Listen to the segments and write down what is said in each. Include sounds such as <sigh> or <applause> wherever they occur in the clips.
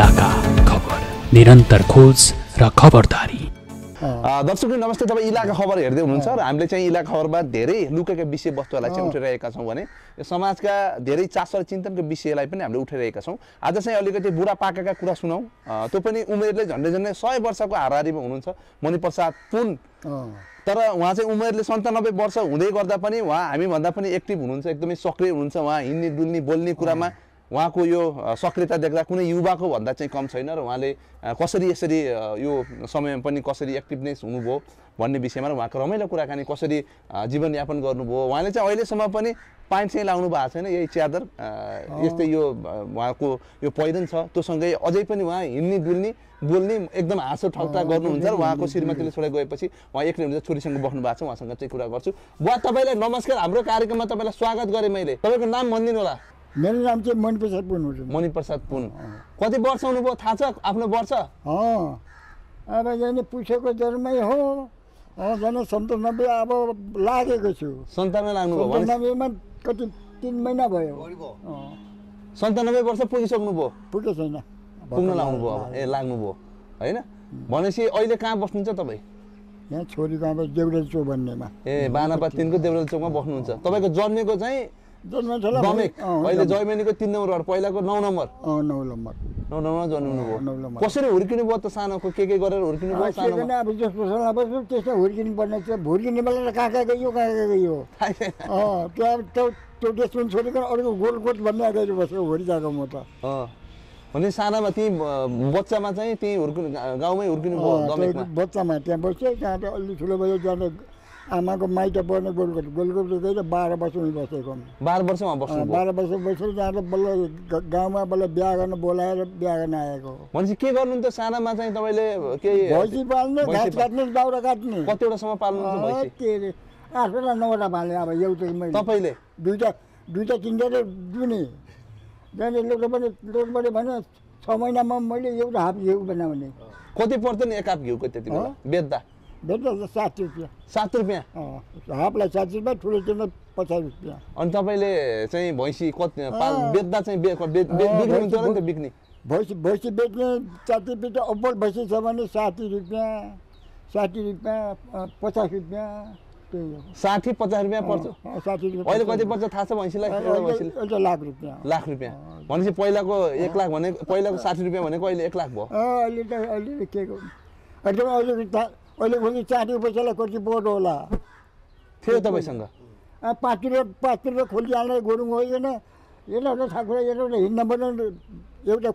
इलाका खबर। निरन्तर खोज र खबरदारी। अ, दर्शकहरू नमस्ते। तपाईँ इलाका खबर हेर्दै हुनुहुन्छ र हामीले चाहिँ इलाका खबरमा धेरै लुकेका विषयवस्तुहरूलाई चाहिँ उठाइरहेका छौँ भने यो समाजका धेरै चासो र चिन्तनको विषयलाई पनि हामीले उठाइरहेका छौँ। आज चाहिँ अलिकति बुढापाकाका कुरा सुनौँ। त्यो पनि उमेरले झन्डै झन्डै सय वर्षको हाराहारीमा हुनुहुन्छ। मणिप्रसाद पुन। तर उहाँ चाहिँ उमेरले सन्तानब्बे वर्ष हुँदै गर्दा पनि उहाँ हामीभन्दा पनि एक्टिभ हुनुहुन्छ एकदमै सक्रिय हुनुहुन्छ। उहाँ हिँड्ने डुल्ने बोल्ने कुरामा उहाँको यो सक्रियता देख्दा कुनै युवाको भन्दा चाहिँ कम छैन र उहाँले कसरी यसरी यो समयमा पनि कसरी एक्टिभनेस हुनुभयो भन्ने विषयमा र उहाँको रमाइलो कुराकानी कसरी जीवनयापन गर्नुभयो उहाँले चाहिँ अहिलेसम्म पनि पाइन्ट चाहिँ लाउनु भएको छैन। यही च्यादर यस्तै यो उहाँको यो पहिरन छ। त्योसँगै अझै पनि उहाँ हिँड्ने डुल्ने बोल्ने एकदम हाँसो ठट्टा गर्नुहुन्छ र उहाँको श्रीमतीले छोडेर गएपछि उहाँ एक्लै हुन्छ छोरीसँग बस्नु भएको छ। उहाँसँग चाहिँ कुरा गर्छु। बुवा तपाईँलाई नमस्कार। हाम्रो कार्यक्रममा तपाईँलाई स्वागत गरेँ मैले। तपाईँको नाम भनिदिनु होला। मेरो नाम चाहिँ मनप्रसाद पुन मणिप्रसाद पुन। कति वर्ष हुनुभयो थाहा छ? आफ्नो वर्ष? अँ। अब जाने पुछेको जन्मै हो। अँ जाने सन्तानब्बे अब लागेको छु। सन्तानमा लाग्नुभयो सन्तानब्बेमा कति तिन महिना भयो। सन्तानब्बे वर्ष पुगिसक्नुभयो पुगेको छैन। पुग्न लाग्नुभयो अब। ए लाग्नुभयो होइन? भनेपछि अहिले कहाँ बस्नुहुन्छ तपाईँ? यहाँ छोरीको अब देउडा चो भन्नेमा ए बानापा तिनको देउराली चौकमा बस्नुहुन्छ। तपाईँको जन्मेको चाहिँ अहिले। जयमेनीको तिन नम्बर पहिलाको नौ नम्बर। नौ नम्बर। नौ नम्बरमा जन्मिनु भयो। कसरी हुर्किनु भयो त सानोको के के गरेर हुर्किनु भयो अब बस्छु त्यस्तो हुर्किनु पर्ने हुर्किने बेला त कहाँ कहाँ गयो कहाँ कहाँ गयो। <laughs> अँ त्यो त्यो देशमा छोडिकन अरूको गोलकोट भन्ने अगाडि बसेको हुर्किरहेको म त। भने सानामा त्यहीँ बच्चामा चाहिँ त्यहीँ हुर्किनु गाउँमै हुर्किनु भयो बच्चामा त्यहाँ बस्यो त्यहाँ अलि ठुलो भयो जाने आमाको माइत पर्ने गोलकोट गोलकोट गएर बाह्र वर्ष उहीँ बसेको बाह्र वर्षमा बस्नु बाह्र वर्ष बसेर त बल्ल गाउँमा बल्ल बिहा गर्न बोलाएर बिहा गर्न आएको। भनेपछि के गर्नुहुन्थ्यो? सानामा चाहिँ तपाईँले केही भैँसी पाल्ने घाँस काट्ने दाउरा काट्ने। कतिवटासम्म भैँसी? के अरे? आठवटा नौवटा पालेँ अब एउटै मैले। तपाईँले? दुइटा दुइटा तिनवटा दुने जाने लोक पनि लोकबाट भने छ महिनामा मैले एउटा हाफ घिउ बनाउने। कति पर्थ्यो नि एक हाप घिउको त्यति बेला? बेच्दा? भेट्दा त साठी रुपियाँ। सात रुपियाँ? हाफलाई साठी रुपियाँ ठुलो किन्दा पचास रुपियाँ। अनि तपाईँले चाहिँ भैँसी कति। बेच्दा चाहिँ नि त बिक्ने भैँसी भैँसी बेच्ने साठी रुपियाँ अब्बल भैँसी छ भने साठी रुपियाँ साठी रुपियाँ पचास रुपियाँ साठी पचास रुपियाँ पर्छ। साठी रुपियाँ अहिले कति। पर्छ थाहा छ भैँसीलाई? एउटा लाख रुपियाँ। लाख रुपियाँ। भनेपछि पहिलाको एक लाख भने पहिलाको साठी रुपियाँ भनेको अहिले एक लाख भयो। अहिले त अहिले के एकदम अहिले चा- अहिले पनि साठी पैसालाई कति बोर्ड होला। थियो तपाईँसँग? पाँच रुपियाँ पाँच रुपियाँ खोलिहाल्ने गोरु होइन एउटा ठाकुर एउटा हिँड्न बनाउने एउटा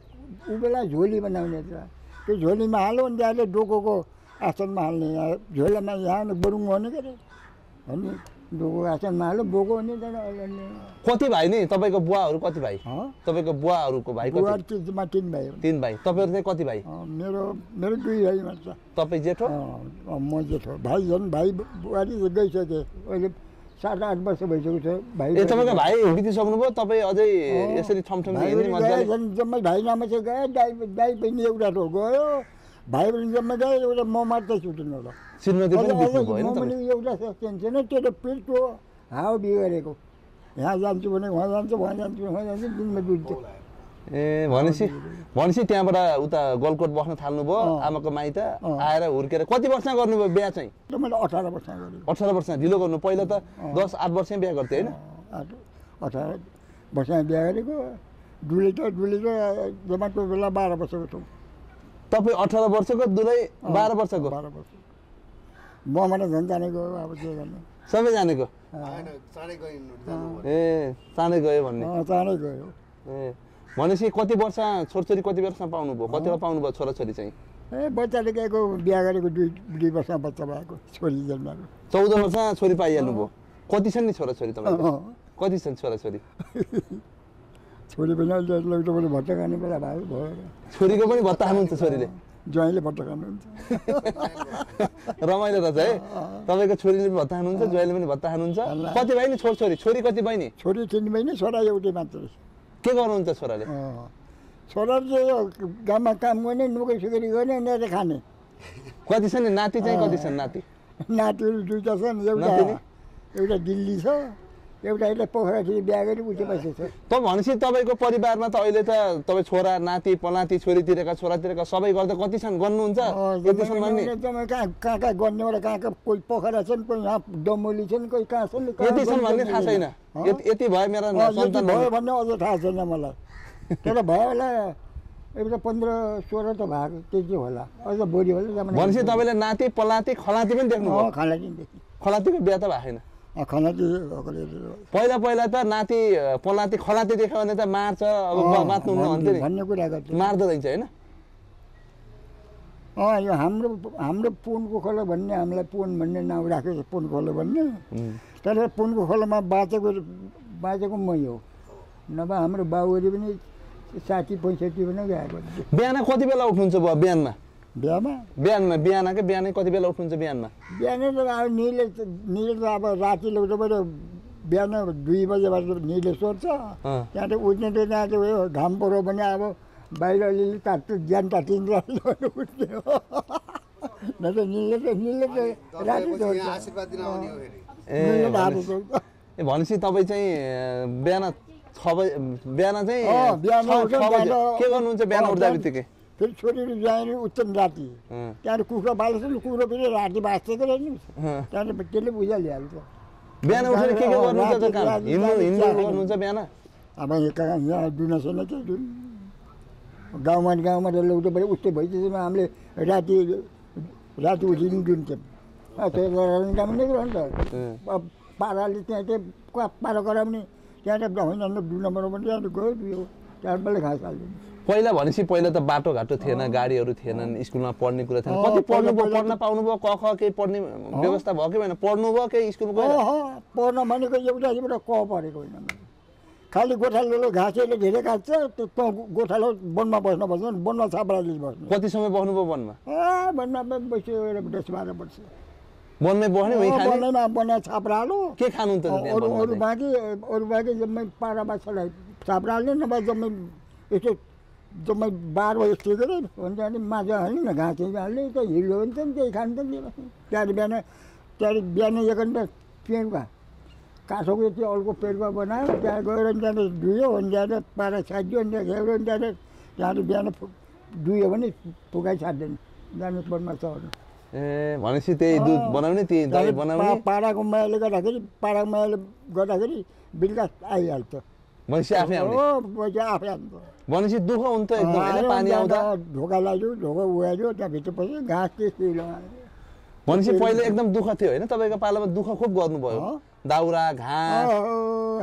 ऊ बेला झोली बनाउने त त्यो झोलीमा हाल्यो अनि त्यहाँले डोकोको आसनमा हाल्ने झोलामा यहाँ गोरुङ गर्ने के अरे? अनि डोको बोको कति भाइ नि? तपाईँको बुवाहरू कति भाइ? तपाईँको बुवाहरूको भाइ तिन भाइ। तिन भाइ। तपाईँहरू चाहिँ कति भाइ? मेरो मेरो दुई भाइ मात्र। तपाईँ जेठो? म जेठो। भाइ झन् भाइ बुहारी गइसके। अहिले सात आठ वर्ष भइसकेको छ भाइ ए तपाईँको भाइ हुर्किदिसक्नुभयो तपाईँ अझै यसरी ठमठम भाइ जम्मै भाइ नामै चाहिँ गए दाइ दाइ पनि एउटा गयो। भाइ पनि जम्मै गयो एउटा म मात्रै छुटेन होला श्रीमती पनि पनि तपाईँ एउटा सस्पेन्स छैन त्यो त पेटको हावा बिगारेको यहाँ जान्छु भने उहाँ जान्छु उहाँ जान्छु उहाँ जान्छु दिनमा डुल्थ्यो ए भनेपछि भनेपछि त्यहाँबाट उता गलकोट बस्न थाल्नुभयो। आमाको माइत। आएर हुर्केर कति वर्षमा गर्नुभयो बिहा चाहिँ मैले अठार वर्ष गरेँ अठार वर्षमा ढिलो गर्नु पहिला त दस आठ वर्षमै बिहा गर्थ्यो होइन अठार वर्षमा बिहा गरेको डुले त डुले त जमाको बेला बाह्र वर्षको थियौँ तपाईँ अठार वर्षको दुलै बाह्र वर्षको बाह्र वर्ष मबाट झन् जानेको अब के गर्ने? सबै जानेको? ए चाँडै गयो भन्ने। अँ, चाँडै गयो। ए भनेपछि कति वर्ष छोरछोरी कति वर्षमा पाउनुभयो? कतिवटा पाउनुभयो छोराछोरी चाहिँ? ए बच्चाले गएको बिहा गरेको दुई दुई वर्षमा बच्चा भएको छोरी जन्माएको। चौध वर्षमा छोरी पाइहाल्नुभयो। कति छन् नि छोराछोरी तपाईँको? कति छन् छोराछोरी? <laughs> छोरी पनि भट्ट खाने बेला भयो भयो। छोरीको पनि भत्ता खानुहुन्छ छोरीले? ज्वाइँले भट्ट खानुहुन्छ। <laughs> रमाइलो रहेछ है। तपाईँको छोरीले पनि भत्ता खानुहुन्छ ज्वाइँले पनि भत्ता खानुहुन्छ। कति भाइ नि छोरछोरी छोरी कति बहिनी? छोरी तिन महिने छोरा एउटै मात्रै। के गर्नुहुन्छ छोराले। छोरा चाहिँ यो गाउँमा काम गर्ने नोकरी सुकरी गर्ने नेर खाने। कति छन् नि? नाति चाहिँ कति छन् नाति? नातिहरू दुइटा छन् एउटा? एउटा दिल्ली छ। एउटा यसले पोखरादेखि बिहा गरी बसेको छ त भनेपछि तपाईँको परिवारमा त अहिले त तपाईँ छोरा नाति पनाति छोरीतिरका छोरातिरका सबै गर्दा कति छन् गर्नुहुन्छ यतिसम्म कहाँ कहाँ कहाँ गर्नेबाट कहाँ कहाँ कोही पोखरा छन्? कोही यहाँ डमोली छन्? कोही कहाँ छन्? कहाँ यति छन्? भन्ने थाहा छैन? यति- भयो मेरो भयो भन्ने। अझ थाहा छैन मलाई। तर भयो होला। एउटा पन्ध्र सोह्र त भएको त्यति होला। अझ भोलि होला। भनेपछि तपाईँले नाति पलाती खलाती पनि देख्नु। खानादेखि खलातीको बिहा त भएको छैन। पहिला पहिला त नाति पलाती खलाती देख्यो भने त मार्छ अब भन्थ्यो नि। भन्ने कुरा गर्छ। मार्दो रहेछ होइन? अँ यो हाम्रो हाम्रो पुनको खोलो भन्ने हामीलाई पुन भन्ने नाउँ राखेको छ पुन खोलो भन्ने. तर पुनको खोलोमा बाँचेको बाँचेको मै हो। नभए हाम्रो बाबुहरू पनि साठी पैँसठी पनि गएको। बिहान कति बेला उठ्नुहुन्छ बुवा बिहानमा? बिहामा? बिहानमा बिहानकै बिहानै कति बेला उठ्नुहुन्छ बिहानमा? बिहानै त अब निले निले त अब राति ल्याउँदाबाट बिहान दुई बजेबाट निले सोध्छ। त्यहाँ त उठ्ने त त्यहाँ त उयो घाम पऱ्यो भने अब बाहिर अलिअलि तात्तु ज्यान तातिन्छ उठ्ने हो। <laughs> न त निले त निले त राति सोध्छ आशीर्वाद दिन आउने हो फेरि। ए भनेपछि तपाईँ चाहिँ बिहान छ बजे बिहान चाहिँ बिहान बिहान- के गर्नुहुन्छ बिहान उठ्दा बिहान- बित्तिकै? फेरि छोरीहरू ज्वाइँ उठ्छन् राति अँ, त्यहाँदेखि कुखुरा पालेछ नि कुखुरा पनि राति बाँचेको रहेछ नि अँ। त्यहाँदेखि त्यसले बुझाइहाल्छ बिहान उठेर के के गर्नुहुन्छ त राति- काम राति- हिँड्नु राति हिँड्नु चिया गर्नुहुन्छ बिहान अब कहाँ यहाँ दुना छैन त्यो जुन गाउँमा गाउँमा त लौटो पऱ्यो उस्तै भइसकेपछि हामीले राति राति उठिनु जुन्थ्यौँ त्यो काम नै गरौँ त। अब पाराले त्यहाँ चाहिँ क्वा पारा गराउने त्यहाँ त होइन नम्बरमा पनि त्यहाँ गयो त्यहाँ मैले घाँस हाल्दिनु पहिला भनेपछि पहिला त बाटोघाटो थिएन गाडीहरू थिएनन् स्कुलमा पढ्ने कुरा थिएन। कति पढ्नु भयो पढ्न पाउनुभयो क ख केही पढ्ने व्यवस्था भयो कि भएन? पढ्नु भयो केही स्कुलमा पढ्न भनेको एउटा एउटा क परेको होइन। खालि गोठालो घाँसेले धेरै काट्छ त्यो तँ गोठालो वनमा बस्नुपर्छ नि वनमा छाप्राले बस्नु। कति समय बस्नुभयो वनमा? ए वनमा बस्यो एउटा दस बाह्र वर्ष। वनमै बस्ने खाने? बनाइमा बना छाप्रा हालो के त त्यहाँ अरू वनमा अरू? बाँकी अरू बाँकी जम्मै पारा बाछालाई छाप्रा हाल्ने नभए जम्मै जम्मै बाह्र बजी टेकेर हुन्छ भने माजा हाल्ने न घाँस हाल्ने त हिलो हुन्छ नि त्यही खान्छ नि त्यहाँदेखि बिहान त्यहाँदेखि बिहान एक घन्टा पेडमा काठोको त्यो अर्को पेडमा बनायो त्यहाँ गएर अनि त्यहाँदेखि धुयो अनि त्यहाँदेखि पारा छाडियो अनि त्यहाँ खेल्यो अनि त्यहाँदेखि त्यहाँदेखि बिहान धुयो भने फुकाइ छाड्दैन जानु वनमा चढ्नु ए भनेपछि त्यही दुध। बनाउने त्यही दही बनाउने पा- पाराको मायाले गर्दाखेरि पाराको मायाले गर्दाखेरि बेलुका आइहाल्छ भनेपछि आफै आउने हो पैसा आफै आउँछ भनेपछि दुःख हुन्थ्यो एकदम होइन पानी आउँदा ढोका लाग्यो ढोका उहाल्यो त्यहाँभित्र पछि घाँस त्यस्तै लगायो भनेपछि पहिले एकदम दुःख थियो होइन तपाईँको पालामा दुःख खुब गर्नुभयो। दाउरा घाँस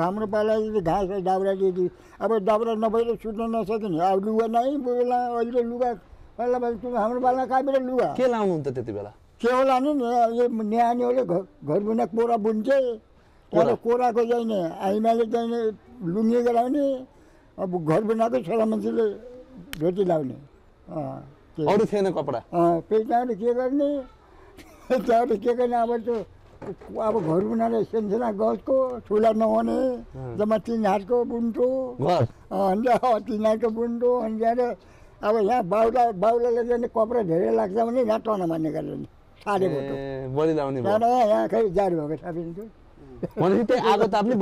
हाम्रो पाला घाँस दाउरा दिदी अब दाउरा नभएर सुत्न नसकिने अब लुगा नै बेला अहिले लुगा पहिला पहिला हाम्रो पाला कहाँबाट लुगा के लाउनुहुन्थ्यो त्यति बेला के होला नि यो न्यानीहरूले घर घर बुना कोरा? तर कोराको चाहिने आइमाले चाहिने लुङ्गी गराउने अब घर बनाएको छोरा मान्छेले धोती लाउने। अरू थिएन कपडा? त्यहाँबाट के गर्ने? <laughs> त्यहाँबाट के गर्ने? अब त्यो अब घर बनाएर सानसाना गजको ठुला नहुने जम्मा तिन हातको बुन्टो। घर? अनि अँ, तिन हातको बुन्टो अनि त्यहाँबाट अब यहाँ बाउला बाउलाले जाने कपडा धेरै लाग्छ भने यहाँ टना मान्ने गरेर साढे भोटो बढी लाउने यहाँ खै जाडो भएको त्यही आगो ताप्ने।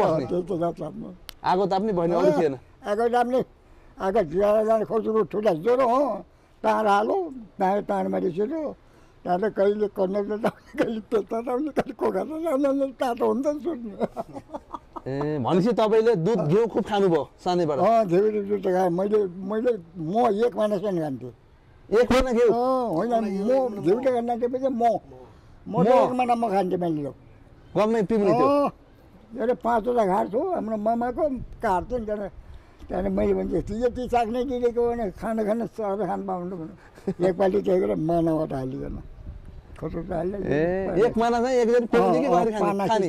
आगो ताप्ने बस्ने अरू थिएन आगो जाने आगो झिएर जाने खोज्नुको ठुला ज्वरो हो तार हालो तार तारमा रिसेरो त्यहाँबाट कहिले लगाउने कहिले पेटा कहिले कोखा लगाउने तातो हुन्छ नि सुत्नु ए भनेपछि तपाईँले दुध घिउ खुब खानुभयो सानैबाट अँ धेरै दुध खाएँ मैले मैले म एक महिनासम्म खान्थेँ एक महिना घिउ होइन म घिउ त खान्थेपछि म म? एक महिना म खान्थेँ मैले गम्मै पिउने थियो अँ, मेरो पाँचवटा घाट थियो हाम्रो मामाको काट्थ्यो नि त्यहाँबाट त्यहाँदेखि मैले भन्छु ती यति साग नै दिएको भने खाना खान सबै खानु पाउनु भने एकपल्ट के गरेँ मानाबाट हालिकन खोटो त हाल्यो ए एक महिना चाहिँ एकजना पिउने कि बाहिर खाने खाने।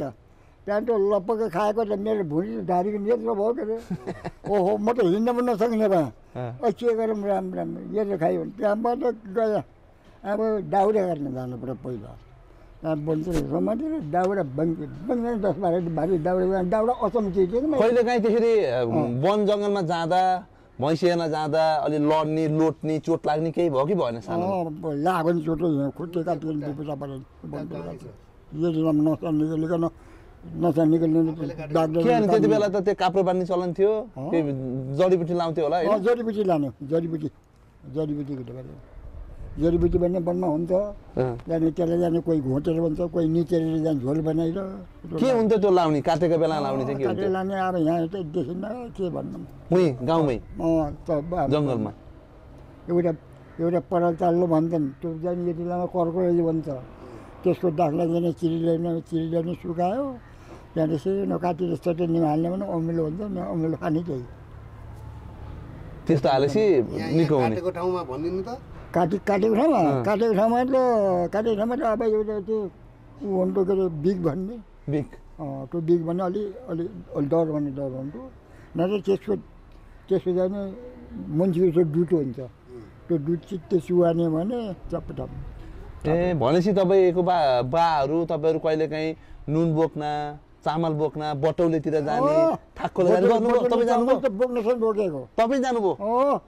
त्यहाँ त लपक्क खाएको त मेरो भुँडी ढारीको नेत्र भयो के अरे <laughs> ओहो म त हिँड्न पनि नसक्ने भएँ के गरौँ राम राम यो खायो भने त्यहाँबाट गयो। अब दाउरा गर्न जानु पऱ्यो पहिला दाउरा दस बाह्र भारी दाउरा दाउरा कहिले काहीँ त्यसरी वन जङ्गलमा जाँदा भैँसियाना जाँदा अलि लड्ने लोट्ने चोट लाग्ने केही भयो कि भएन सानो? लाग्यो नि चोटो यहाँ खुट्टे काटियो नि दुपुटा पऱ्यो यो दिनमा नसर्ने गरिकन नसा निकाल्ने। त्यति बेला त त्यो काप्रो बाँध्ने चलन थियो? जडीबुटी लाउँथ्यो होला जडीबुटी लाने जडीबुटी जडीबुटीको जडीबुटी भन्ने वनमा हुन्छ। जाने त्यसलाई जाने कोही घोटेर भन्छ कोही निचेर जाने झोल बनाएर। के हुन्थ्यो त्यो लाउने? काटेको बेला लाउने चाहिँ के हुन्थ्यो लाने अब यहाँ त देखिन्न के भन्नु? उहीँ गाउँमै? जङ्गलमा? एउटा एउटा पराल चाल्लो भन्छन् त्यो जाने यति लामो कर्कले भन्छ। त्यसको दाखलाई जाने चिरी ल्याउने चिरी ल्याउने सुकायो। त्यहाँदेखि नकाटेर चटनी हाल्ने भने अमिलो हुन्छ न अमिलो खाने त्यही त्यस्तो हालेपछि निको हुने। काटेको ठाउँमा भनिदिनु त। काटे काटेको ठाउँमा। काटेको ठाउँमा त काटेको ठाउँमा त अब एउटा त्यो ऊ हुन्थ्यो के अरे बिग भन्ने। अँ, त्यो बिग भन्ने अलि अलि अलि डर भन्ने डर हुन्थ्यो नत्र त्यसको त्यसको जाने मान्छेको त्यो दुधो हुन्छ। त्यो दुध चाहिँ त्यो चुहाने भने चपटप ए भनेपछि तपाईँको बा बाहरू तपाईँहरू कहिलेकाहीँ नुन बोक्न चामल बोक्न बटौलेतिर जाने जाने गर्नुभयो? तपाईँ जानुभयो? बोकेको। तपाईँ जानुभयो? हो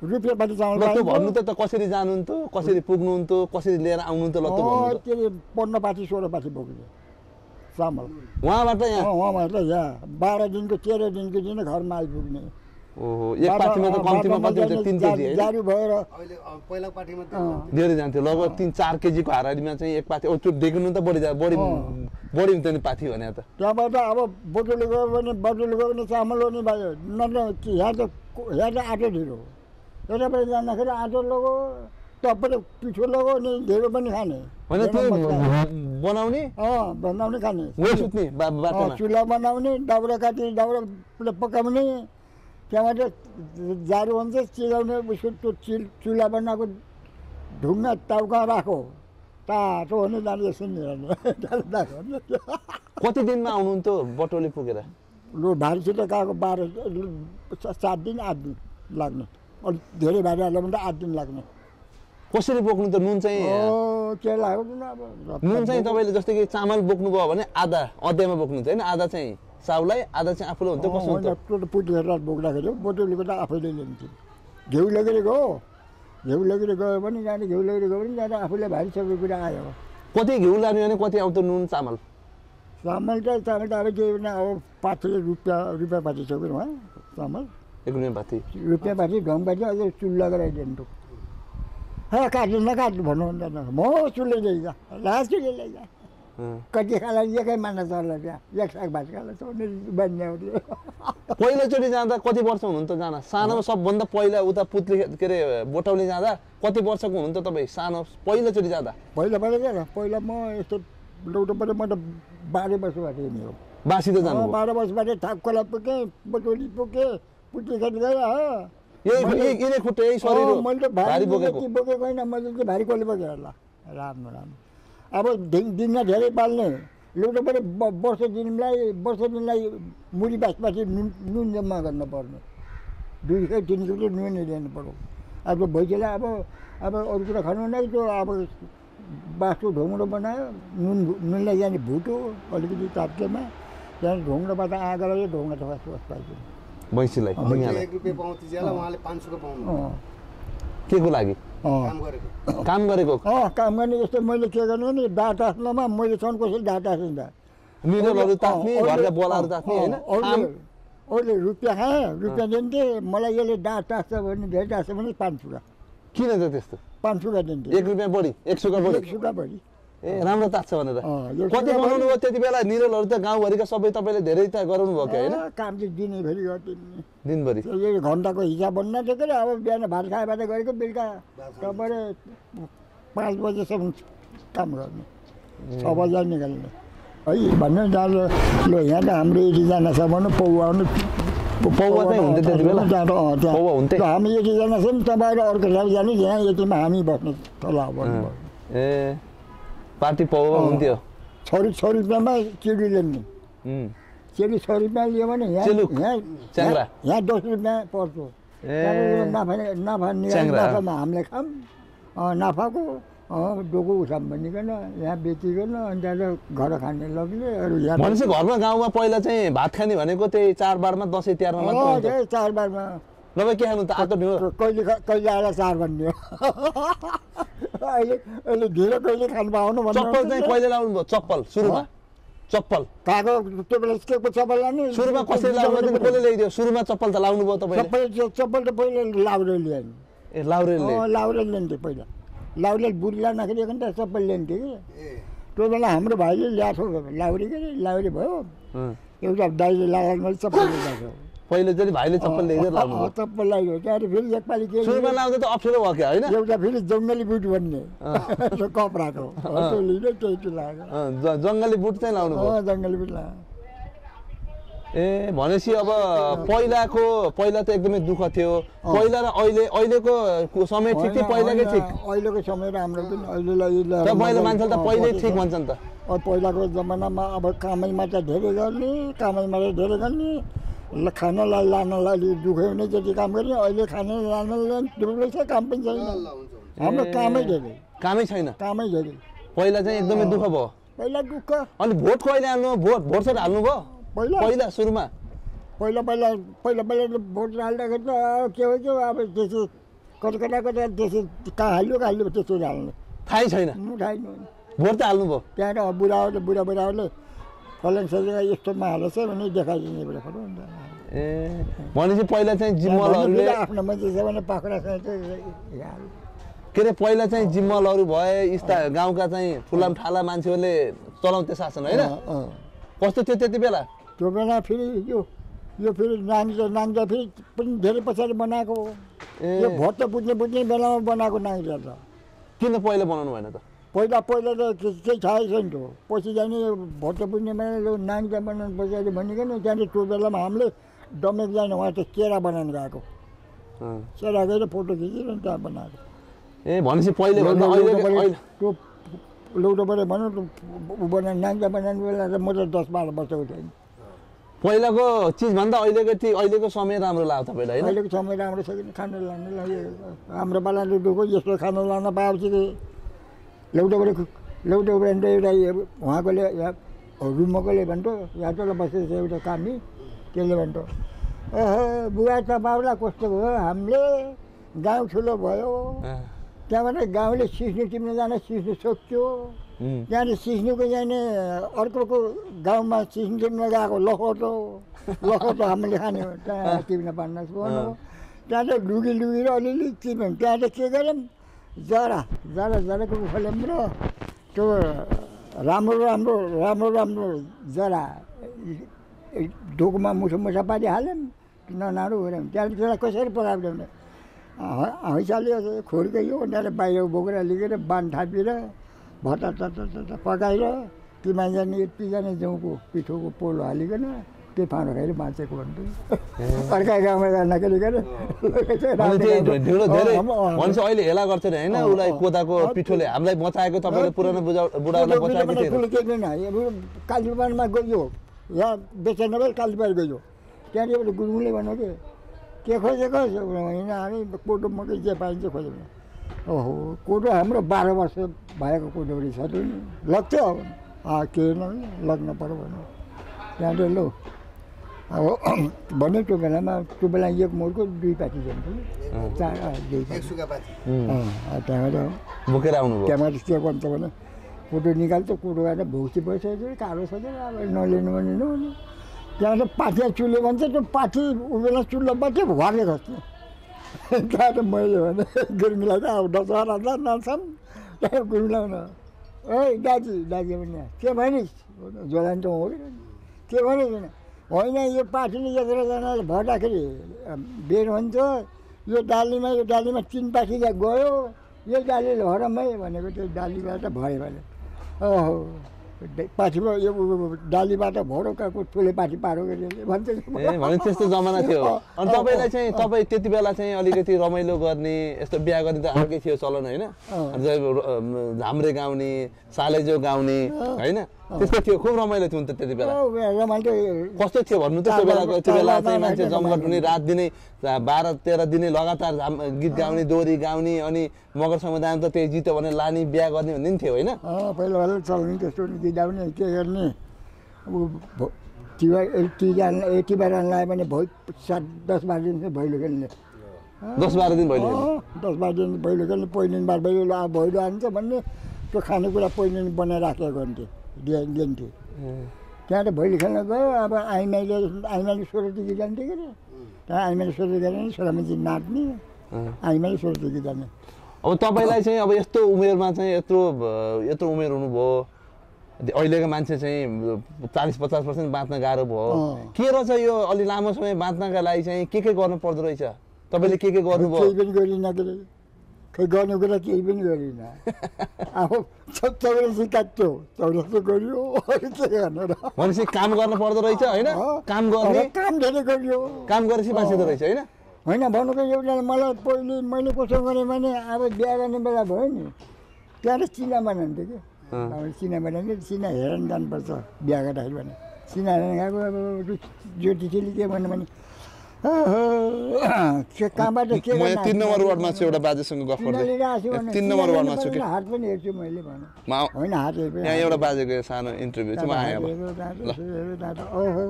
रुपियाँ त्यो पाइन्छ। भन्नु त त कसरी जानुहुन्थ्यो? कसरी पुग्नुहुन्थ्यो? कसरी लिएर आउनुहुन्थ्यो ल के अरे पन्ध्र पाटी सोह्र पाटी बोक्ने चामल उहाँबाट यहाँ? उहाँबाट यहाँ। बाह्र दिनको तेह्र दिनको दिन घरमा आइपुग्ने। ओहो एक पार्टीमा त कम्तीमा कति हुन्छ तिन केजी जारू भएर पार्टीमा धेरै जान्थ्यो। लगभग तिन चार केजीको हाराहारीमा चाहिँ एक पाथी त्यो देखिनु त बढी जा बढी बढी हुन्छ नि पाथी भने त। त्यहाँबाट अब बोटुले गयो भने बटुले गयो भने चामल पनि भयो। नत्र यहाँ त यहाँ त आटो ढिलो यताबाट जाँदाखेरि आटो लगो टप्पै पिठो लगो नि ढेँडो पनि खाने। बनाउने? अँ बनाउने खाने। चुल्हा बनाउने दाउरा काटी दाउरा पकाउने। त्यहाँबाट जाडो हुन्छ चिलाउने उसको त्यो चिल चुल्हा बनाएको ढुङ्गा टाउका राखो। तातो जाने यसो नि कति दिनमा आउनुहुन्थ्यो बटोली पुगेर? लु भारीसित गएको बाह्र सात दिन आठ दिन लाग्ने। अलिक धेरै भारी हाल्यो भने त आठ दिन लाग्ने। कसरी बोक्नु त? नुन चाहिँ के लाग्यो नि अब नुन चाहिँ तपाईँले जस्तै कि चामल बोक्नुभयो भने आधा अध्यायमा बोक्नुहुन्छ होइन? आधा चाहिँ साउलाई आधा चाहिँ आफूले कस्तो हुन्थ्यो? त्यो पुटी हेरेर बोक्दाखेरि बोटुलीको त आफैले ल्याउँथ्यो घिउ लगेर गयो घिउ लगेर गयो भने जाने घिउ लगेर गयो भने जाँदा आफूले भारी सबै कुरा आयो। कति घिउ लाने भने कति आउँथ्यो नुन चामल? चामल त चामल त अब के भने अब पाँचले रुपियाँ रुपियाँ पाँच उहाँ चामल। रुपियाँ पाथी रुपियाँ पाँच ढङ पाँच अझ चुल्ला गराइदिन्थ्यो हा काट्नु नकाट्नु भन्नु हुँदैन म चुल्ले ल्याइजा ला चुल्ले ल्याइजा। कति खाला एकै माना चल्ला त्यहाँ एक साग भात खाला चल्ने बन्ने पहिलोचोटि जाँदा कति वर्ष हुनुहुन्थ्यो जाँदा सानोमा सबभन्दा पहिला उता पुत्ली के अरे बोटौली जाँदा कति वर्षको हुनुहुन्थ्यो तपाईँ सानो पहिलोचोटि जाँदा पहिला पहिला क्या पहिला म यस्तो लौटोबाट म त बाह्र वर्षबाट हिँडेँ हो बासी त जानुभयो बाह्र वर्षबाट थाक्कोला पुगेँ बटोली पुगेँ पुटी खेत गएँ हो। यही मैले- खुट्टा यही शरीर त भारी बोकेको। होइन मैले चाहिँ भारी कसले बोकेँ होला? राम्रो राम्रो। अब दिन दिनमा धेरै पाल्ने। लौटोबाट ब- वर्ष दिनलाई वर्ष दिनलाई मुढी बासपछि नुन नुन जम्मा गर्न पर्ने। दुई सय तिन किलो नुन ल्याउनु पऱ्यो अब भैँसीलाई अब अब अरू कुरा खानु नै त्यो अब बाँसको ढोङ्ग्रो बनायो नुन नुनलाई जाने भुट्यो अलिकति ताप्केमा त्यहाँदेखि ढोङ्ग्रोबाट आगो लाग्यो ढोङ्ग्रो त बस पाइयो भैँसीलाई के को लागि? काम गरेको। काम गरेको? अँ काम गर्ने जस्तो मैले के गर्नु भने डाटा आस्नमा मैले घरका बोलाहरू तात्ने होइन? काम अरूले रुपियाँ खाएँ रुपियाँ दिन्थे मलाई यसले डाँट टाँस्छ भने धेरै टाँस्छ भने पाँच सुगा किन त त्यस्तो? पाँच सुगा दिन्थे। एक रुपियाँ बढी एक सुका बढी। एक सुगा भरि ए राम्रो तात्छ भनेर। कति बनाउनु। भयो। त्यति बेला निरलहरू त गाउँभरिका सबै तपाईँले धेरै त गराउनु भयो क्या होइन काम चाहिँ दिनेभरि दिनभरि। घन्टाको हिसाब बन्न थियो के अब बिहान भात खाएबाट गरेको बेलुका तपाईँले पाँच बजीसम्म काम गर्ने। छ बजी निकाल्ने। है भन्नु जाँदा ल यहाँ त हाम्रो यतिजना छ भनौँ पौवा आउनु पौवा चाहिँ हुन्थ्यो त्यति बेला? पौवा हामी यतिजना छौँ तपाईँहरू अर्को ठाउँ जानु यहाँ यतिमा हामी बस्नु तल भन्नुभयो ए। पार्टी पाउ हुन्थ्यो छ छ रुपियाँमा चिडी ल्याउने चिडी छ रुपियाँ लियो भने यहाँ यहाँ दस रुपियाँ पर्छ नाफा नाफा। नाफामा हामीले खाऊँ नाफाको डोको उठाम भनिकन यहाँ बेचिकन अनि त्यहाँबाट घर खाने लग्ने अरू यहाँ भनेपछि घरमा गाउँमा पहिला चाहिँ भात खाने भनेको त्यही चाडबाडमा दसैँ तिहारमा त्यही चाडबाडमा नभए के खानु त ढिँडो कहिले कहिले आएर चाड भन्ने हो अहिले अहिले ढिँडो कहिले खानु पाउनु भन्नु चप्पल चाहिँ कहिले लाउनु भयो? चप्पल सुरुमा? चप्पल। कागो त्यो बेला के को चप्पल लाने सुरुमा कसरी लाउनु थियो कसले ल्याइदियो। सुरुमा चप्पल त लाउनु भयो तपाईँले। सबै त्यो चप्पल त पहिला लाउरे ल्याएन ए लाउरेलले अँ लाउरे ल्यान्थ्यो पहिला लाउरे बुढी लाँदाखेरि एक त चप्पल ल्यान्थ्यो कि? ए। त्यो बेला हाम्रो भाइले ल्याएको लाउरी के लाउरी भयो। एउटा दाइले लगाएर मैले चप्पल ल्याएको। पहिले चाहिँ भाइले चप्पल ल्याइदिएर लाउनु चप्पल लगायो। त्यहाँदेखि फेरि एकपालि के सुरुमा लाउँदा त अप्ठ्यारो भयो क्या होइन? एउटा फेरि जङ्गली बुट भन्ने। कपडाको। जङ्गली बुट चाहिँ लाउनु भयो। जङ्गली बुट लगाएको ए भनेपछि अब पहिलाको पहिला त एकदमै दुःख थियो। पहिला र अहिले अहिलेको समय ठिक थियो पहिलाकै ठिक? अहिलेको समय राम्रो पनि अहिलेलाई पहिला मान्छेले त पहिल्यै ठिक। भन्छन् त। पहिलाको जमानामा अब कामैमा त धेरै गर्ने कामैमा त धेरै गर्ने। ल खानलाई लानलाई अलि दुःखै हुने जति काम गर्ने अहिले खान लानलाई दुःखै छ काम पनि छैन। हाम्रो कामै धेरै। कामै छैन? कामै धेरै। पहिला चाहिँ एकदमै दुःख भयो। पहिला दुःख। अनि भोट कहिले हाल्नु भोट भोट चाहिँ हाल्नु भयो पहिला। पहिला सुरुमा। पहिला पहिला पहिला पहिला त भोट हाल्दाखेरि त के हो के अब त्यसो कता कता कता त्यसो कहाँ हाल्यो कहाँ हाल्यो त्यसरी हाल्ने। थाहै छैन। म थाहा छैन। भोट त हाल्नु भयो त्यहाँ त बुढाहरूले बुढा बुढाहरूले फलन सजेर यस्तोमा हालेछ भने देखाइदिने एउटा ए भनेपछि पहिला चाहिँ जिम्मलहरूले आफ्नो मान्छे छ भने हाल। के अरे पहिला चाहिँ जिम्मलहरू भए यस्ता गाउँका चाहिँ ठुला ठाला मान्छेहरूले चलाउँथे शासन होइन। कस्तो थियो त्यति बेला? त्यो बेला फेरि यो यो फेरि नाङ्जा नाङ्जा फेरि पनि धेरै पछाडि बनाएको हो। ए। यो भोट त बुझ्ने बुझ्ने बेलामा बनाएको नाङ्जा त। किन पहिला बनाउनु भएन त? पहिला पहिला त केही थाहै छैन त्यो पछि जाने यो भोट त बुझ्ने बेला नाङ्जा बनाउनु पछाडि भनेको नि त्यहाँदेखि त्यो बेलामा हामीले डमेक जाने उहाँ त केरा बनाउनु गएको। केरा गएर फोटो खिचेर त्यहाँ बनाएको ए भनेपछि पहिले त्यो लौटोबाट भनौँ त्यो ऊ बनाउनु नाङ्जा बनाउनु बेला त म त दस बाह्र वर्षको थिएँ पहिलाको चिजभन्दा अहिलेको ती अहिलेको समय राम्रो लाग्यो तपाईँलाई होइन अहिलेको समय राम्रो छ कि खानु लानु लाग्यो हाम्रो पालाले दुःख यस्तो खानु लान पाएपछि लौटोबाट लौटोबाट एउटा उहाँकोले या रुमकोले भन्थ्यो या तल बसेको छ एउटा कामी त्यसले भन्थ्यो ओहो बुवा तपाईँलाई कस्तो भयो? हामीले गाउँ ठुलो भयो। त्यहाँबाट गाउँले सिस्नु टिप्न जान सिस्नु सोध्थ्यो। उम्। त्यहाँदेखि सिस्नुको जाने अर्कोको गाउँमा सिस्नु टिप्न गएको लखोटो। लखोटो हामीले खाने हो। त्यहाँ टिप्न पार्न त्यहाँ त लुगी लुगी र अलिअलि टिप्यौँ त्यहाँ त के गऱ्यौँ जरा जरा जराको उखाल्यौँ र त्यो राम्रो राम्रो राम्रो राम्रो जरा ढोकमा मुठो मुठा पारी हाल्यौँ ननाडो गऱ्यौँ त्यहाँदेखि त्यसलाई कसरी पकाएको ल्याउने हैसाले खोर्के यो त्यहाँबाट बाहिर बोकेर लिएर बान थापेर भट्टा तता तता पकाएर तिमानजाने यतिजना जाउँको पिठोको पोलो हालिकन त्यो फाँडो खाएर बाँचेको भन्थ्यो अर्का गाउँमा जाँदाखेरि त्यही। भनेपछि अहिले हेला गर्छ नि होइन उसलाई। कोदाको पिठोले हामीलाई बचाएको तपाईँले पुरानो बुझा बुढाहरूलाई त्यो बचाएको यो कालीबारमा गयो यहाँ बेचेन भए कालीबार गयो त्यहाँनिर गुरुङले भन्यो कि के खोजेको होइन हामी कोदो मकै जे पाइन्छ खोजेको ओहो कोदो हाम्रो बाह्र वर्ष भएको कोदो रहेछ नि लग्थ्यो अब के न लग्न पऱ्यो भन्यो त्यहाँनिर लु अब <clears throat> भन्यो त्यो बेलामा त्यो बेला एक मोलको दुई पाटी जान्थ्यो चार दुई त्यहाँबाट बोकेर आउनुभयो। त्यहाँबाट के भन्छ भने फोटो निकाल्छ फोटो गएर भौसी भइसक्यो कालो सकेर अब नलिनु भने नहुने त्यहाँबाट पाठिया चुल्यो भन्छ त्यो पाठी उबेला चुल्लो मात्रै भरे खस्ने <laughs> त्यहाँ त मैले भने गुरुङलाई त अब दस बाह्र हजार नाच्छन् त्यहाँ गुरुङलाई भने ओइ दाजु दाजु भने के भनिस्? त हो के? भनिस् भने होइन यो पाठीले यत्रजनाले भर्दाखेरि बेर हुन्छ यो डालीमा यो डालीमा तिन पाठी गयो यो डालीले हरमै भनेको त्यो डालीबाट भयो भने। ओहो पाठीमा यो डालीबाट भरोकाको ठुलो पाठी पारो भन्छ भने त्यस्तो जमाना थियो। अनि तपाईँलाई चाहिँ तपाईँ त्यति बेला चाहिँ अलिकति रमाइलो गर्ने यस्तो बिहा गर्ने त अर्कै थियो चलन होइन? झाम्रे गाउने सालेजो गाउने होइन? त्यस्तो थियो खुब रमाइलो थियो त त्यति बेला। रमाइलो। कस्तो थियो भन्नु त त्यो बेलाको त्यो बेला चाहिँ मान्छे जमघट हुने रात दिनै बाह्र तेह्र दिनै लगातार गीत गाउने दोहोरी गाउने अनि मगर समुदायमा त त्यही जित्यो भने लाने बिहा गर्ने भन्ने नि थियो होइन? पहिला पहिला चल्ने त्यस्तो गिदाउने के गर्ने? अब तिहार ए तिहार लगायो भने भइ सात दस बाह्र दिन चाहिँ भैलो खेल्ने। दस बाह्र दिन भइले अँ, दस बाह्र दिन भैलो खेल्ने पहिलो दिन बार भैलो भैलो हान्छ भन्ने त्यो खानेकुरा पहिलो दिन बनाएर राखेको हुन्थे दिए दिन्थे त्यहाँ त भोलि खेल्न गयो अब आइमाईले आइमाईले सोह्रदेखि जान्थ्यो के त्यहाँ आइमाईले सोह्र जाने छोरामान्छे नाच्ने। आइमाईले सोह्रदेखि जाने अब तपाईँलाई चाहिँ अब यस्तो उमेरमा चाहिँ यत्रो यत्रो उमेर हुनुभयो अहिलेको मान्छे चाहिँ चालिस पचास पर्सेन्ट बाँच्न गाह्रो भयो। के रहेछ यो अलि लामो समय बाँच्नका लागि चाहिँ के के गर्नु पर्दो रहेछ? तपाईँले के के गर्नुभयो? खै गर्ने कुरा केही पनि गरिनँ अब चौरासी काट्यो चौरासी गरियो अरू के गर्ने र भनेपछि काम गर्नु पर्दो रहेछ होइन। काम गर्ने काम धेरै गरियो काम गरेपछि बाँचिँदो रहेछ होइन होइन भन्नुको एउटा मलाई पहिले मैले कसो गरेँ भने अब बिहा गर्ने बेला भयो नि त्यहाँ चिना बनाउँथ्यो कि। अब चिना बनाउँथ्यो चिना हेरेर जानुपर्छ बिहा गर्दाखेरि भने चिना हेरेर गएको अब ज्योति चेली के भन्नु भने "अहो, के कहाँबाट के म यहाँ तिन नम्बर आएको?" वार्डमा छु एउटा बाजेसँग गफ गर्दै। तिन नम्बर वार्डमा छु कि? हात पनि हेर्छु मैले भनौँ। म होइन हात यहाँ एउटा बाजेको सानो इन्टरभ्यू छ म आएँ अब। ओहो।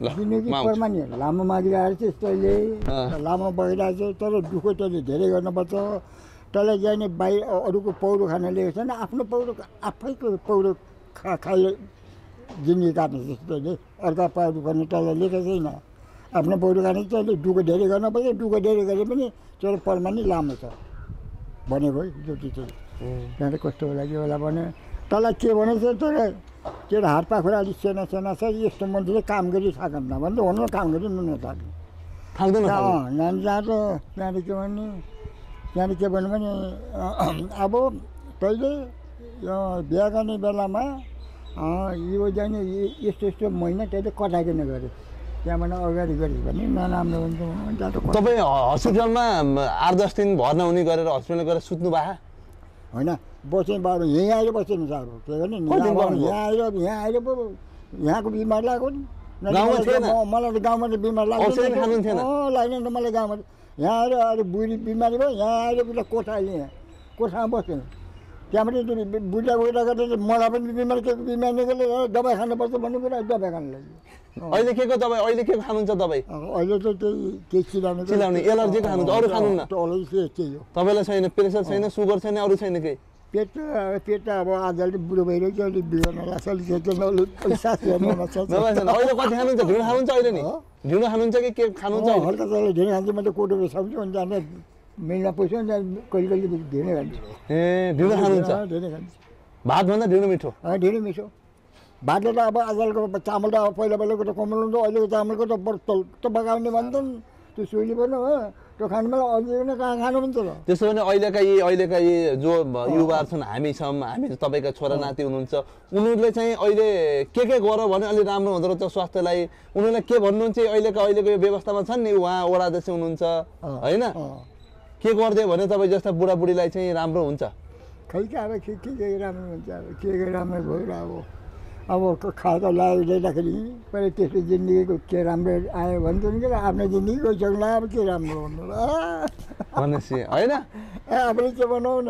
परमानी लामो मागिरहेको छ तैँले। लामो बगिरहेको छ तर दुःख तैँले धेरै गर्नुपर्छ। तँलाई जाने बाहिर अरूको पौरो खान लिएको छैन आफ्नो पौरो आफैको पौरो खा खाइ जिन्दगी काट्नु जस्तो तैँले अर्का पौरो गर्ने तँलाई लिएको छैन। आफ्नो पौरो खाने तैँले दुःख धेरै गर्नुपर्छ दुःख धेरै गरे पनि तर परमानी लामो छ। भनेको है ज्योति चाहिँ। त्यहाँ चाहिँ कस्तो होला के होला भने तँलाई के भनेको छ तर तेरो हात पाखुरा अलिक सानो सानो छ यस्तो मान्छेले काम गरी थाकन्न भने हुनु काम गरी नुन थाक्ने थाक्दैन थाक्दैन। अँ नानी जाँदो त्यहाँदेखि के भन्ने त्यहाँदेखि के भन्नु भने अब तैँले यो बिहा गर्ने बेलामा यो जाने यस्तो यस्तो महिना तैँले कटाइकन गरे। त्यहाँबाट अगाडि गरिस् भने नराम्रो हुन्छ तपाईँ हस्पिटलमा आठ दस दिन भर्ना हुने गरेर हस्पिटल गएर सुत्नु भए? होइन बस्ने बाटो यहीँ आएर बस्यो नि साह्रो के गर्ने? यहाँ आएर यहाँ आएर पो यहाँको बिमार लाग्यो नि। मलाई त गाउँमा त बिमार लाग्यो लाग्दैन त मलाई गाउँमा यहाँ आएर अहिले बुढी बिमारी भयो यहाँ आएर उसलाई कोठा लिएँ कोठामा बस्थेँ त्यहाँबाट बुढा बुढा गर्दा मलाई पनि बिमार के बिमार निकाल्यो दबाई खानुपर्छ भन्ने कुरा दबाई खानु लागि अहिले के को तपाईँ अहिले के खानुहुन्छ तपाईँ अब अहिले त त्यही केही चिलाउने चिलाउने, एलर्जीको खानुहुन्छ, अरू खानुहुन्न? तपाईँलाई छैन? प्रेसर छैन? सुगर छैन? अरू छैन केही? पेट त पेट त अब आज अलिक बुढो भइरहेको अलिक बिगार्न लाग्छ अलिक छैन। अहिले कति खानुहुन्छ? ढिँडो खानुहुन्छ अहिले नि? ढिँडो खानुहुन्छ कि के खानुहुन्छ हल्का तल धेरै खान्छु म त कोटोको सब्जी अनि जाने मिलमा पैसा अनि कहिले कहिले धेरै खान्छु। ए ढिँडो खानुहुन्छ? धेरै खान्छु। भातभन्दा ढिँडो मिठो? धेरै मिठो। भातले त अब आजकलको चामल त अब पहिला पहिलाको त कमल हुन्छ अहिलेको चामलको त बरु तल त बगाउने भन्छन्। त्यो सुली पर्नु हो त्यो खानु बेला अझै पनि कहाँ खानु पनि त त्यसो भने अहिलेका यी अहिलेका यी जो युवाहरू छन् हामी छौँ हामी तपाईँका छोरा नाति हुनुहुन्छ उनीहरूले चाहिँ अहिले के के गर भने अलिक राम्रो हुँदो रहेछ स्वास्थ्यलाई? उनीहरूलाई के भन्नुहुन्छ अहिलेको अहिलेको यो व्यवस्थामा छन्? नि उहाँ वडा अध्यक्ष हुनुहुन्छ होइन। के गरिदियो भने तपाईँ जस्ता बुढाबुढीलाई चाहिँ राम्रो हुन्छ? खै के अब के के राम्रो हुन्छ अब के के राम्रो भयो अब खाएको लगाएर ल्याउँदाखेरि पहिला त्यस्तो जिन्दगीको के राम्रो आयो भन्छ नि क्या आफ्नो जिन्दगी गइसक्नु अब के राम्रो भन्नु र भनेपछि होइन? ए, आफूले के बनाउ न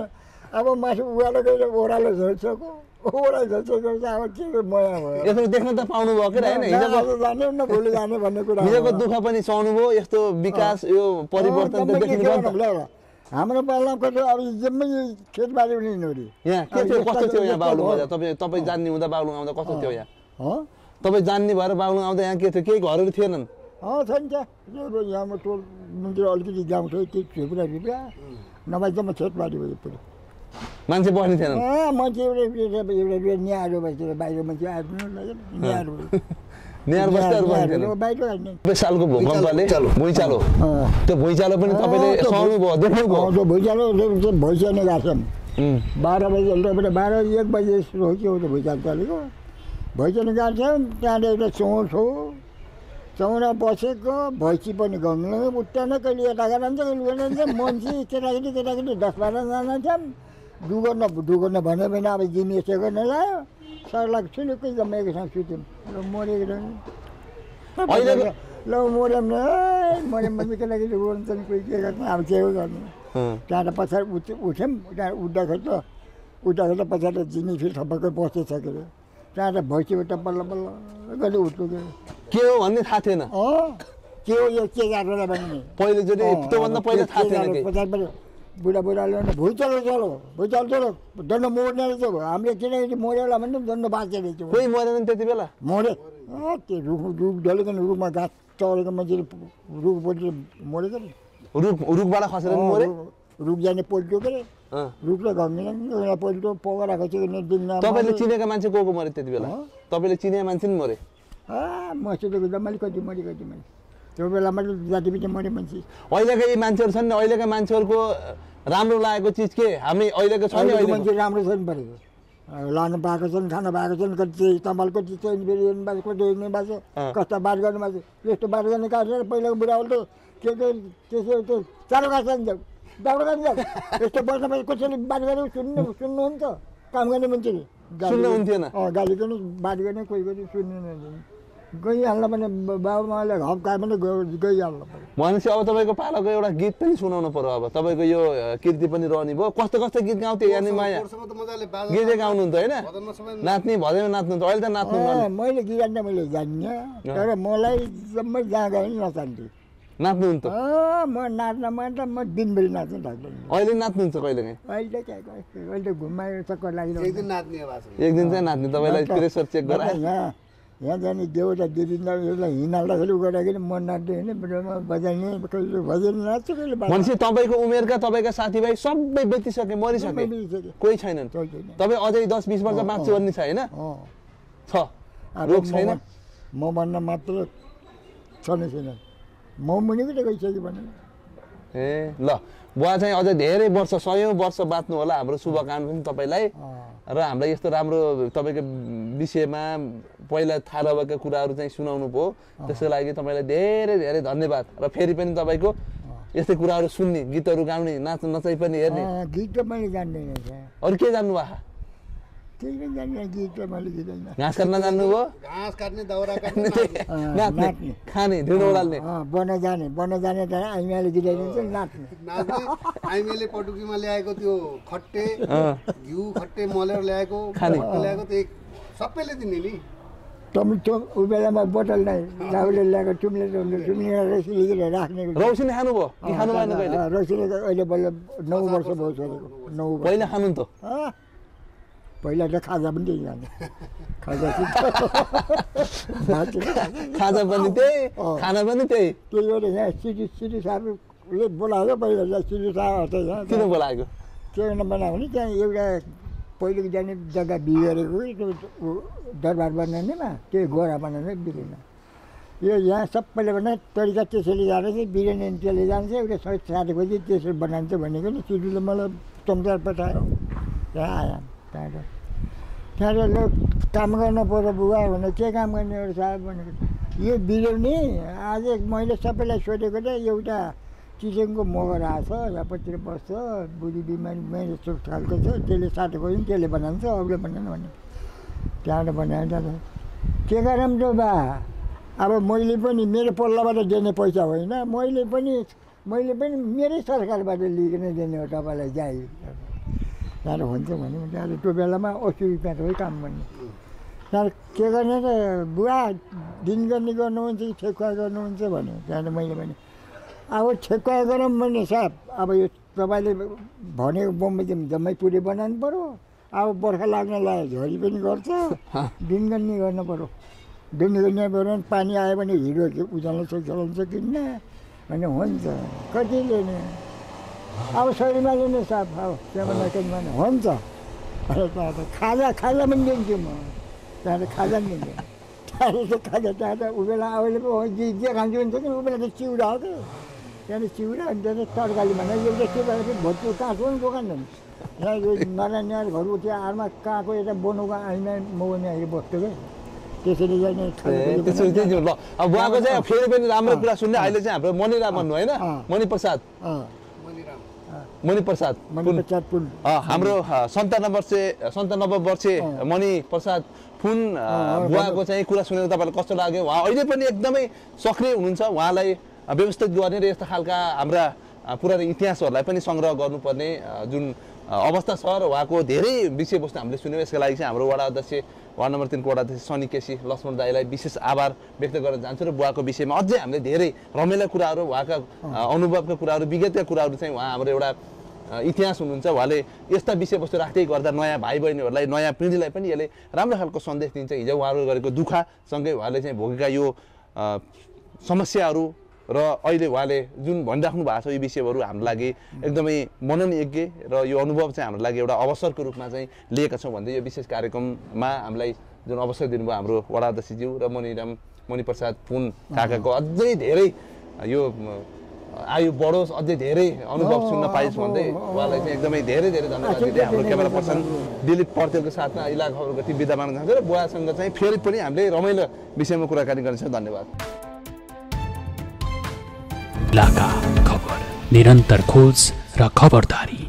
अब मासु उकालो गएर ओह्रालो झल्छको ओह्रालो झल्छको अब के मया भयो? यसो देख्न त पाउनुभयो कि होइन? हिजोको आज जाने न भोलि जाने भन्ने कुरा। हिजोको दुःख पनि सहनुभयो यस्तो विकास यो परिवर्तन त देख्नु हाम्रो पालाको त अब जम्मै खेतबारी पनि नोरी यहाँ के थियो? कस्तो थियो यहाँ बागलुङ आउँदा तपाईँ तपाईँ जान्ने हुँदा बागलुङ आउँदा कस्तो थियो यहाँ? हँ तपाईँ जान्ने भएर बागलुङ आउँदा यहाँ के थियो? केही घरहरू थिएनन्? अँ छ नि त्यहाँ। यो यहाँमा टोल मन्दिर अलिकति गाउँ थियो त्यो झुप्रा झुप्रा नभए जम्मा खेतबारी भयो पुरै मान्छे बस्ने थिएनन्? अँ मान्छे एउटा एउटा एउटा न्याहरू बसेर बाहिर मान्छे लाग्यो न्याहरू <laughs> नेहार नब्बे सालको भूकम्पले भुइँचालो त्यो भुइँचालो पनि तपाईँले भुइँचालो त्यो भइसक्ने गएको छन् बाह्र बजी तपाईँले बाह्र एक बजी जस्तो हो हो त्यो भुइँचालो चलेको गएको छ त्यहाँबाट एउटा छ। चौरा बसेको भैँसी पनि गाउनु उठ्दैन कहिले यता जान्छ कहिले उता जान्छ मान्छे केटाकेटी केटाकेटी दस बाह्रजना छन्। डुगर्न डुगर्न भन्यो भने अब जिमी यसो गर्न लायो सरलाग छुलुक्कै जम्मेको छ सुत्यौँ ल मरेको छ अहिलेको- ल मर्याम न मर्याम भने केटाकेटी उड्छन् कोही के गर्छ अब के गर्नु त्यहाँबाट पछाडि उठ उठ्यौँ त्यहाँ उठ्दाखेरि त उठ्दाखेरि त पछाडि जिनी फेरि थपक्कै बसिसकेर त्यहाँबाट भैँसीबाट बल्ल बल्ल उठ्नु गयो के हो भन्ने थाहा थिएन के हो यो के गरेर भन्ने पहिलोचोटि अँ, त्योभन्दा अब पहिला के- थाहा के थिएन गरेर कि पछाडिबाट बुढाबुढाले भने भुइँ चलो चलो भुइँ चलो चलो दण्ड मोड्ने रहेछ हामीले किनकि मऱ्यो होला भने दण्ड बाँचेको रहेछ कोही मरेन त्यति बेला? मरे। त्यो रुख रुख ढलेको रुखमा घाँस चढेको मान्छेले रुखपट्टि मरेको नि। रुख रुखबाट खसेर मरे? रुख- जाने पोल्ट्यो के अरे। रुखले घमिन एउटा पोल्ट्यो पगराएको छ तपाईँले चिनेका मान्छे को को मरे त्यति बेला? तपाईँले चिने मान्छे नि मरे? मसिदिएको जम्माले कति मरि कति मरि। त्यो बेलामा त जातिपिटी मरे मान्छे। अहिलेका यी मान्छेहरू छन् नि अहिलेका मान्छेहरूको राम्रो लागेको चिज के? हामी अहिलेको छ नि मान्छे राम्रो छ नि परेको लानु पाएको छन् खानु पाएको छन् कति चाहिँ तमाल कति चाहिँ फेरि हेर्नु भएको कति हेर्नु भएको कस्ता बात गर्नु भएको छ यस्तो बात गर्ने काटेर पहिलाको बुढाहरूले त के के त्यसो त्यो चारो दाउरा खान्छ <laughs> यस्तो वर्षमा कसैले बात गरेको सुन्नु सुन्नुहुन्छ काम गर्ने मान्छेले। सुन्नु गर्ने- हुन्थेन? गाली पनि बात गर्ने कोही कोही सुन्नु गइहाल्न भने बाबुमाले भने गयो- गइहाल्नु पर्यो। भनेपछि अब तपाईँको पालाको एउटा गीत पनि सुनाउनु पर्यो अब। तपाईँको यो कृति पनि रहने भयो। कस्तो कस्तो गीत गाउँथ्यो यानि माया? गीतै गाउनुहुन्थ्यो होइन? नाच्ने भजन नाच्नुहुन्छ। अहिले त नाच्नु मैले गिरान त मैले जान्ने। तर मलाई जम्मै जहाँ गएँ नि नचाहन्थे नाच्नुहुन्छ? म नाच्न मन त म दिनभरि नाच्न थाक्दैन अहिले नाच्नुहुन्छ कहिले काहीँ अहिले अहिले घुमायो चक्कर एक दिन नाच्ने एक दिन चाहिँ नाच्ने। तपाईँलाई प्रेसर चेक गराए। यहाँ जाने देउता दिदिँदा यसलाई हिँडाल्दाखेरि गर्दाखेरि म नाच्दै हिँडेँ बजाउने कहिले भजन नाच्छु कहिले भनेपछि तपाईँको उमेरका तपाईँका साथीभाइ सबै बितिसके मरिसके। कोही छैनन्। तपाईँ अझै दस बिस वर्ष बाँच्छु भन्ने छ होइन? छ। रोग छैन? म भन्न मात्र छने छैन। म मुनिको त गइसक्यो भने। ए ल। बुवा चाहिँ अझै धेरै वर्ष सयौँ वर्ष बाँच्नु होला हाम्रो शुभकामना पनि तपाईँलाई। र हामीलाई यस्तो राम्रो तपाईँको विषयमा पहिला थाहा नभएका कुराहरू चाहिँ सुनाउनु भयो त्यसको लागि तपाईँलाई धेरै धेरै धन्यवाद। र फेरि पनि तपाईँको यस्तै कुराहरू सुन्ने गीतहरू गाउने नाच नचाइ पनि हेर्ने। गीत जान्दैन थिएँ अरू के जान्नु भएको केही पनि जान्दिनँ गीत त मैले गीतैन घाँस काट्न जान्नुभयो घाँस काट्ने दाउरा काट्ने नाच्ने। खाने ढुँडो उडाल्ने अँ, बन जाने बन जाने त आइमाले गीताइदिन्छ नाच्ने आइमेले पटुकीमा ल्याएको त्यो खट्टे। घिउ खट्टे मलेर ल्याएको खाने। ल्याएको त्यो सबैले दिने नि टम टम ऊ बेलामा बोतल नै राहुलले ल्याएको चुम्ले चुम्ले रसी लिएर राख्ने रौसिनी खानुभयो खानु रसीले त अहिले बल्ल नौ वर्ष भयो छोडेको नौ पहिला खानुहुन्थ्यो अँ, पहिला त खाजा पनि त्यही जाने। खाजा चाहिँ <laughs> खाजा पनि त्यही। खाना पनि त्यही। त्यही भएर यहाँ सिटी सिटी साहबले बोलायो पहिला यहाँ सिटी साहब यहाँ किन बोलाएको? के गर्न बनायो भने त्यहाँ एउटा पहिलेको जाने जग्गा बिगरेको त्यो दरबार बनाउनेमा त्यो गोरा बनाउने बिग्रेन यो यहाँ सबैले भने तरिका त्यसरी जाँदैछ बिरेन त्यसले जान्छ एउटा सय साटेपछि त्यसरी बनान्छ भनेको नि सिटीले मलाई चम्चार पठायो। त्यहाँ आयो। त्यहाँबाट त्यहाँबाट काम गर्नु पर्यो बुवा भने के काम गर्ने एउटा साहब भनेको यो बिर्यानी आज मैले सबैलाई सोधेको त एउटा किसिमको मगर आएको छ यहाँपट्टि बस्छ बुढी बिमारी मेरो यस्तो खालको छ त्यसले साटेको पनि त्यसले बनाउँछ अरूले बनाएन भने। त्यहाँबाट बनाएर जाँदा के गरौँ त बा? अब मैले पनि मेरो पल्लाबाट दिने पैसा होइन मैले पनि मैले पनि मेरै सरकारबाट लिइकन दिने हो तपाईँलाई जाइ त्यहाँबाट हुन्छ भने त्यहाँबाट त्यो बेलामा अस्सी रुपियाँ हो काम गर्ने। त्यहाँबाट के गर्ने त बुवा दिन गर्ने गर्नुहुन्छ कि ठेकुवा गर्नुहुन्छ भने त्यहाँबाट मैले भने अब ठेकुवा गरौँ भने साहब। अब यो तपाईँले भनेको बम्बई जम्मै पुरै बनाउनु पऱ्यो अब बर्खा लाग्न लाग्यो झरी पनि गर्छ। <laughs> दिन गर्ने गर्नु पऱ्यो दिन गर्ने पऱ्यो भने पानी आयो भने हिरो सक्छ चलाउन सकिन्न भने हुन्छ। कति लिने अब शरीरमा लिने साहब अब त्यहाँ भने हुन्छ। त्यहाँ त खाजा खाजा पनि दिन्छु म। त्यहाँ त खाजा पनि दिन्छु। त्यहाँदेखि त खाजा त्यहाँ त ऊ बेला अहिले पो जे जे खान्छु हुन्छ कि ऊ बेला त चिउरा हो कि। त्यहाँदेखि चिउरा अनि त्यहाँ तरकारी भने एउटा के भएर भोटु काँको पनि दोकान छ नि। यहाँ यो नारायण घरको त्यहाँ आरमा कहाँको एउटा बनाउको आइमा मगाउने बस्थ्यो क्या त्यसरी। त्यही ल। अब बुवाको चाहिँ फेरि पनि राम्रो कुरा सुन्ने अहिले चाहिँ हाम्रो मणिरा भन्नु होइन? अँ। मणि प्रसाद अँ, मणिराम मणि प्रसाद मणि प्रसाद पुल अँ, हाम्रो सन्तानब्बे वर्ष सन्तानब्बे वर्ष मणि प्रसाद फुन बुवाको चाहिँ कुरा सुनेर तपाईँलाई कस्तो लाग्यो? उहाँ अहिले पनि एकदमै सक्रिय हुनुहुन्छ। उहाँलाई व्यवस्थित गर्ने र यस्ता खालका हाम्रा पुरानो इतिहासहरूलाई पनि सङ्ग्रह गर्नुपर्ने जुन अवस्था छ र उहाँको धेरै विषयवस्तु हामीले सुन्यौँ। यसका लागि चाहिँ हाम्रो वडा अध्यक्ष वार्ड नम्बर तिनको वडा अध्यक्ष सनी केसी लक्ष्मण दाईलाई विशेष आभार व्यक्त गर्न चाहन्छु र बुवाको विषयमा अझै हामीले धेरै रमाइला कुराहरू उहाँका अनुभवका कुराहरू विगतका कुराहरू चाहिँ उहाँ हाम्रो एउटा इतिहास हुनुहुन्छ। उहाँले यस्ता विषयवस्तु राख्दै गर्दा नयाँ भाइ बहिनीहरूलाई नयाँ पिँढीलाई पनि यसले राम्रो खालको सन्देश दिन्छ। हिजो उहाँहरू गरेको दुःखसँगै उहाँले चाहिँ भोगेका यो समस्याहरू र अहिले उहाँले जुन भनिराख्नु भएको छ यो विषयहरू हाम्रो लागि एकदमै मनन योग्य र यो अनुभव चाहिँ हाम्रो लागि एउटा अवसरको रूपमा चाहिँ लिएका छौँ भन्दै यो विशेष कार्यक्रममा हामीलाई जुन अवसर दिनुभयो हाम्रो वडा अध्यक्षज्यू र मणिराम मणिप्रसाद पुन काकाको अझै धेरै यो आयु बढोस् अझै धेरै अनुभव सुन्न पाइस् भन्दै उहाँलाई चाहिँ एकदमै धेरै धेरै धन्यवाद दिँदै हाम्रो क्यामेरा पर्सन दिलीप पर्थेलको साथमा इलाका खबरको ती माग्न चाहन्छु र बुवासँग चाहिँ फेरि पनि हामीले रमाइलो विषयमा कुराकानी गर्नेछौँ। धन्यवाद। इलाका खबर। निरन्तर खोज र खबरदारी।